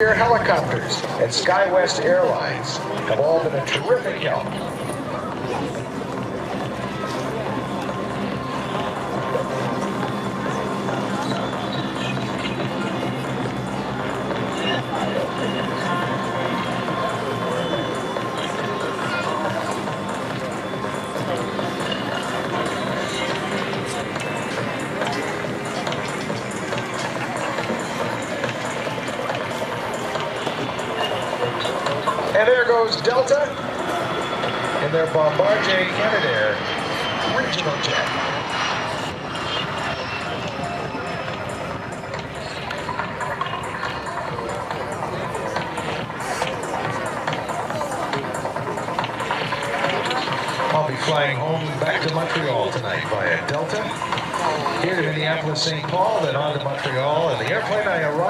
Air Helicopters and SkyWest Airlines have all been a terrific help. And there goes Delta in their Bombardier Canadair regional jet. I'll be flying home back to Montreal tonight via Delta. Here to Minneapolis, St. Paul, then on to Montreal. And the airplane I arrived